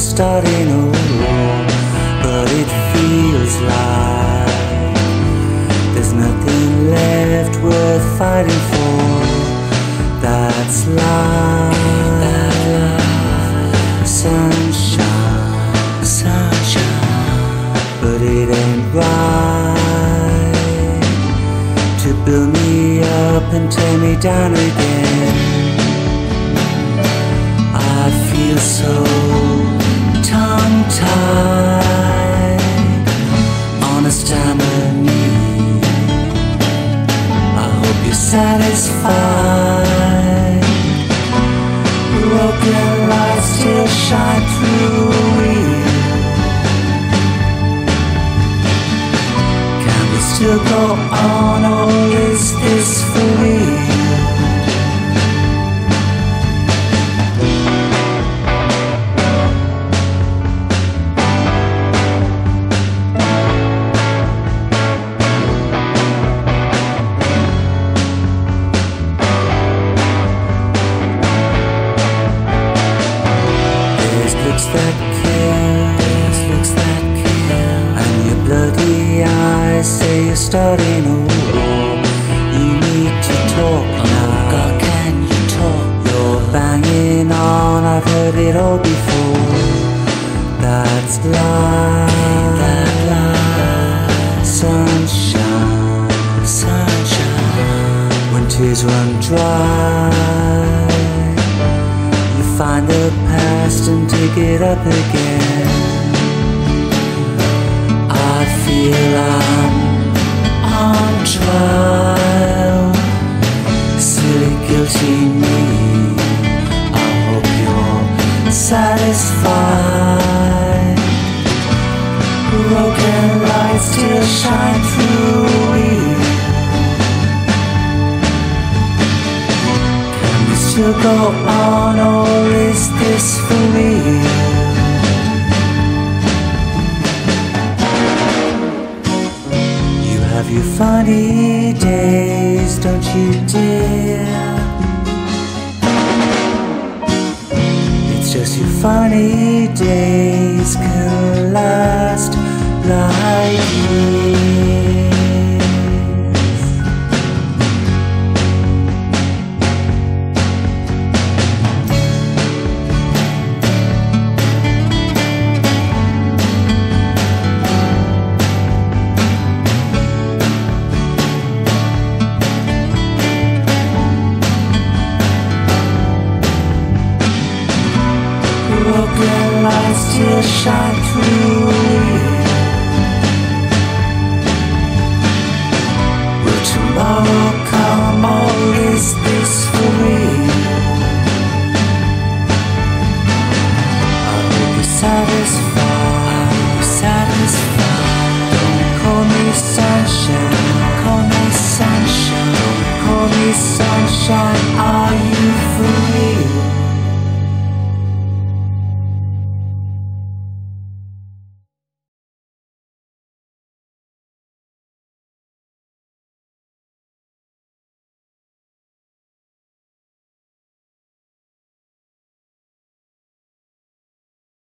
starting a war, but it feels like there's nothing left worth fighting for. That's life, that life, sunshine, sunshine, but it ain't right to build me up and tear me down again. I feel so tongue tied, honest harmony. I hope you're satisfied. Broken lights still shine through. Can we still go on, looks that kill, there's looks that kill, and your bloody eyes say you're starting a war. You need to talk oh, now. God, can you talk? You're banging on, I've heard it all before. That's life, that life, sunshine, sunshine. When tears run dry. Find the past and dig it up again. I feel I'm on trial. Silly, guilty me. I hope you're satisfied. Broken lights still shine through still go on, or is this for real? You have your funny days, don't you, dear? It's just your funny days can last like years. still shine through Will tomorrow come or is this for me? I will be satisfied, I will be satisfied Don't call me sunshine, Don't call me sunshine Don't call me sunshine, are you through?